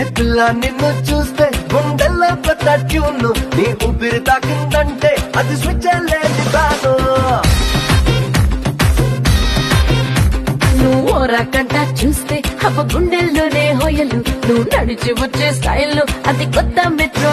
ఏ పిల్ల నిన్ను చూస్తే గుండెల్లో కొత్త ట్యూన్ నీ ఊపిరి తాకిందంటే అది స్విచ్ లేదు నువ్వు రకంట చూస్తే అప్ప గుండెల్లోనే హోయలు. నువ్వు నడిచి వచ్చే స్టైల్లో అది కొత్త మెట్రో